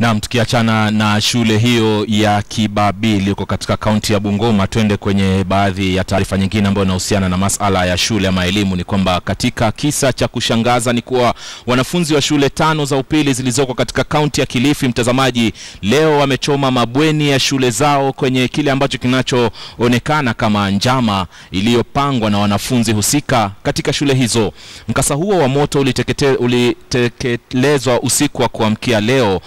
Naam, tukiachana na shule hiyo ya Kibabii iliyoko katika kaunti ya Bungoma, twende kwenye baadhi ya taarifa nyingine ambayo inahusiana na masala ya shule ama elimu. Ni kwamba katika kisa cha kushangaza ni kuwa wanafunzi wa shule tano za upili zilizoko katika kaunti ya Kilifi, mtazamaji, leo wamechoma mabweni ya shule zao kwenye kile ambacho kinachoonekana kama njama iliyopangwa na wanafunzi husika katika shule hizo. Mkasa huo wa moto ulitekelezwa usiku wa kuamkia leo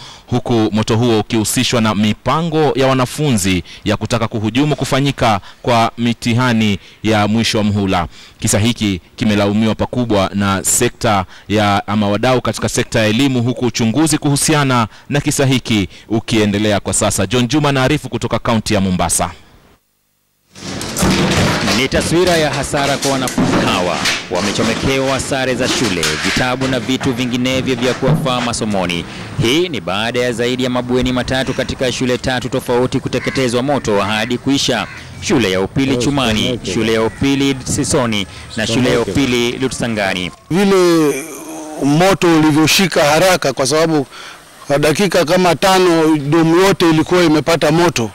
moto huo ukihusishwa na mipango ya wanafunzi ya kutaka kuhujumu kufanyika kwa mitihani ya mwisho wa mhula. Kisa hiki kimelaumiwa pakubwa na sekta ya ama wadau katika sekta ya elimu, huku uchunguzi kuhusiana na kisa hiki ukiendelea kwa sasa. John Juma anaarifu kutoka kaunti ya Mombasa. Ni taswira ya hasara kwa wanafunzi hawa. Wamechomekewa sare za shule, vitabu na vitu vinginevyo vya kuwafaa masomoni. Hii ni baada ya zaidi ya mabweni matatu katika shule tatu tofauti kuteketezwa moto hadi kuisha: shule ya upili Chumani, shule ya upili Sisoni na shule ya upili Lutsangani. Vile moto ulivyoshika haraka, kwa sababu kwa dakika kama tano domu yote ilikuwa imepata moto.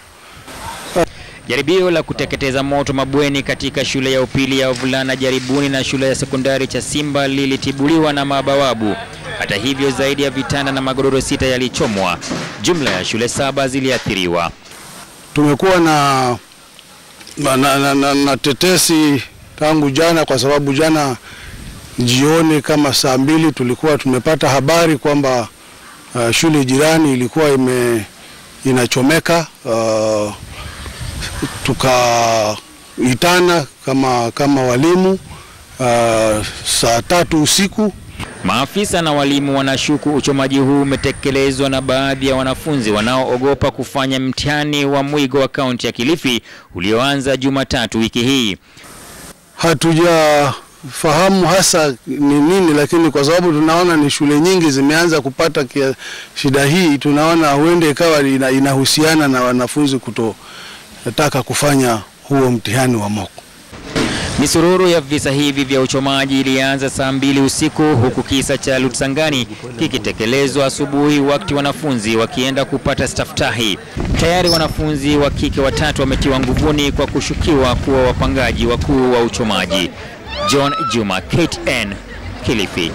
Jaribio la kuteketeza moto mabweni katika shule ya upili ya wavulana Jaribuni na shule ya sekondari cha Simba lilitibuliwa na mabawabu. Hata hivyo, zaidi ya vitanda na magodoro sita yalichomwa. Jumla ya shule saba ziliathiriwa. Tumekuwa na, na, na, na, na tetesi tangu jana, kwa sababu jana jioni kama saa mbili tulikuwa tumepata habari kwamba uh, shule jirani ilikuwa ime inachomeka uh, tukaitana kama, kama walimu uh, saa tatu usiku. Maafisa na walimu wanashuku uchomaji huu umetekelezwa na baadhi ya wanafunzi wanaoogopa kufanya mtihani wa mwigo wa kaunti ya Kilifi ulioanza Jumatatu wiki hii. Hatujafahamu hasa ni nini, lakini kwa sababu tunaona ni shule nyingi zimeanza kupata kia, shida hii, tunaona huende ikawa inahusiana na wanafunzi kuto nataka kufanya huo mtihani wa moko. Misururu ya visa hivi vya uchomaji ilianza saa mbili usiku huku kisa cha Lutsangani kikitekelezwa asubuhi wakati wanafunzi wakienda kupata staftahi. Tayari wanafunzi wa kike watatu wametiwa nguvuni kwa kushukiwa kuwa wapangaji wakuu wa uchomaji. John Juma, KTN, Kilifi.